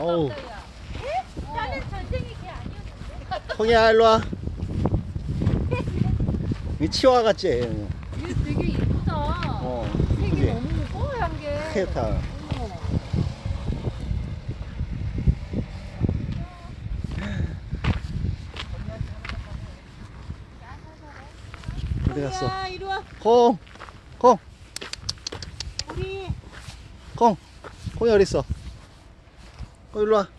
오, 나는 전생이 걔 아니었는데. 콩이야, 일로 와. 이 치와 같지? 얘 되게 예쁘다. 어, 색이 이쁘지? 너무 뽀얀 게. 어머. 어디 갔어? 야, 이리 와. 콩, 콩, 우리 콩. 콩이 어디 있어? 콩 일로 와.